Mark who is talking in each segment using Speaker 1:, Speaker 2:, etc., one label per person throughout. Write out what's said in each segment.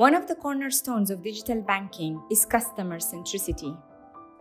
Speaker 1: One of the cornerstones of digital banking is customer centricity.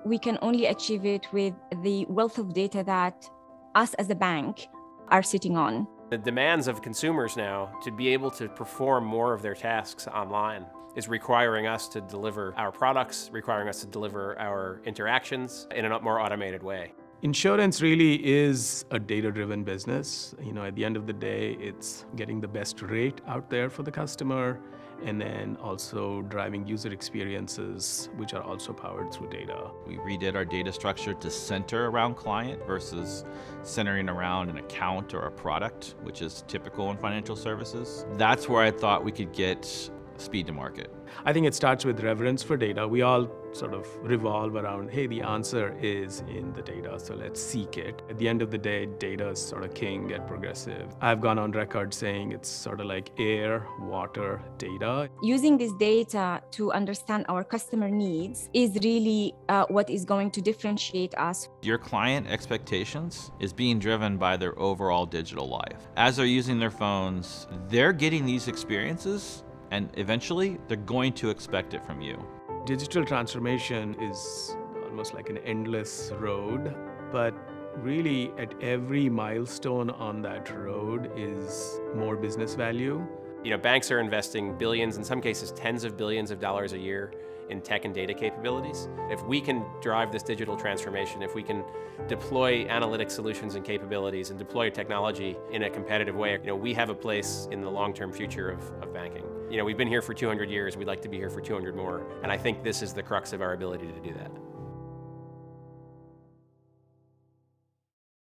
Speaker 1: We can only achieve it with the wealth of data that us as a bank are sitting on.
Speaker 2: The demands of consumers now to be able to perform more of their tasks online is requiring us to deliver our products, requiring us to deliver our interactions in a more automated way.
Speaker 3: Insurance really is a data-driven business. You know, at the end of the day, it's getting the best rate out there for the customer and then also driving user experiences which are also powered through data.
Speaker 4: We redid our data structure to center around client versus centering around an account or a product, which is typical in financial services. That's where I thought we could get speed to market?
Speaker 3: I think it starts with reverence for data. We all sort of revolve around, hey, the answer is in the data, so let's seek it. At the end of the day, data is sort of king at Progressive. I've gone on record saying it's sort of like air, water, data.
Speaker 1: Using this data to understand our customer needs is really uh, what is going to differentiate us.
Speaker 4: Your client expectations is being driven by their overall digital life. As they're using their phones, they're getting these experiences and eventually they're going to expect it from you.
Speaker 3: Digital transformation is almost like an endless road, but really at every milestone on that road is more business value.
Speaker 2: You know, banks are investing billions, in some cases tens of billions of dollars a year in tech and data capabilities. If we can drive this digital transformation, if we can deploy analytic solutions and capabilities and deploy technology in a competitive way, you know, we have a place in the long-term future of, of banking. You know, we've been here for 200 years, we'd like to be here for 200 more, and I think this is the crux of our ability to do that.